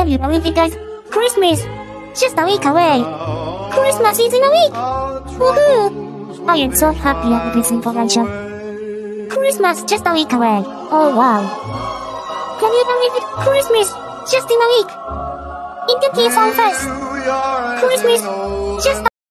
Can you believe it guys? Christmas! Just a week away! Christmas is in a week! Woohoo! I am so happy about this information. Christmas just a week away. Oh wow. Can you believe it? Christmas just in a week. In the T-Song Fest. Christmas just